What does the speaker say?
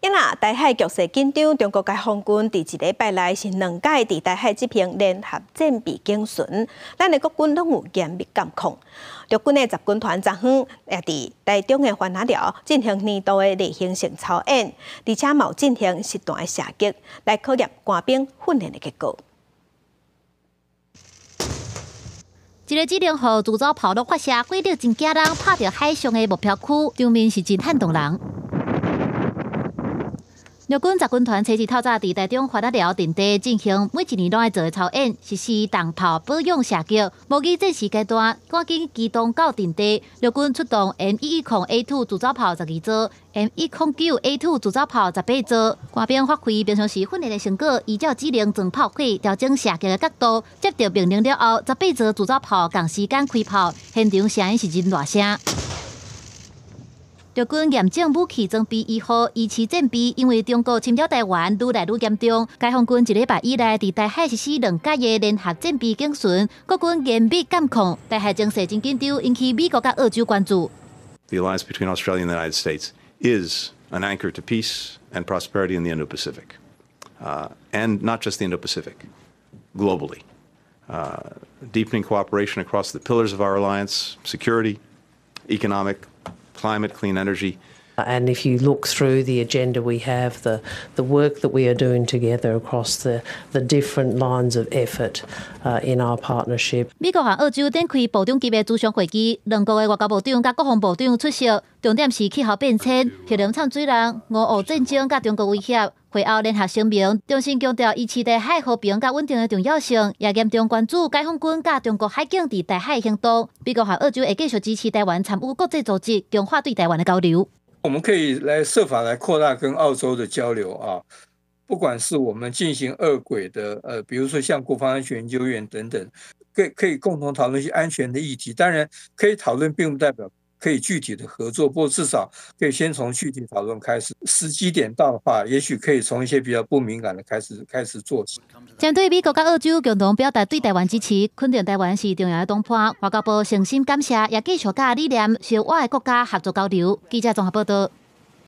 因啦，台海局势紧张，中国解放军伫一礼拜内是两届伫台海进行联合战备警巡，咱的国军拢有严密监控。陆军的十军团昨昏也伫台中的环南寮进行年度的例行性操演，而且冇进行实弹的射击，来考验官兵训练的结果。一个指令号自走炮路发射，规定真惊人，拍着海上的目标区，场面是真撼动人。陆军十军团初日透早伫台中华达寮阵地进行每一年拢爱做的操演，实施弹炮保养射击。模拟战时阶段，赶紧机动到阵地。陆军出动 M 一一空 A two 主造炮十二座，M 一空九 A two 主造炮十八座。官兵发挥平常时训练的成果，依照指令装炮轨，调整射击的角度。接到命令了后，十八座主造炮共时间开炮，现场声音是真大声。陆军严正武器装备以后，一起战备，因为中国侵略台湾愈来愈严重。解放军一礼拜以来，伫台海实施两届的联合战备警巡，国军严密监控，台海情势真紧张，引起美国甲澳洲关注。The alliance between Australia and the United States is an anchor to peace and prosperity in the Indo-Pacific, uh, and not just the Indo-Pacific, globally. Uh, deepening cooperation across the pillars of our alliance: security, economic climate, clean energy. And if you look through the agenda we have, the, the work that we are doing together across the, the different lines of effort uh, in our partnership. 美国和澳洲展开部长级的主相会议，两国的外交部长甲国防部长出席，重点是气候变迁、核能产水人、俄乌战争甲中国威胁。会后联合声明，重新强调以次台海和平甲稳定的重要性，也严重关注解放军甲中国海警伫台海行动。美国和澳洲会继续支持台湾参与国际组织，强化对台湾的交流。我们可以来设法来扩大跟澳洲的交流啊，不管是我们进行二轨的，呃，比如说像国防安全研究院等等，可可以共同讨论一些安全的议题。当然，可以讨论，并不代表。可以具体的合作，不过至少可以先从具体讨论开始。时机点到的话，也许可以从一些比较不敏感的开始开始做起。针对美国和澳洲共同表达对台湾支持，肯定台湾是重要的东坡。外交部诚心感谢，也继续跟理念是我的国家合作交流。记者综合报道。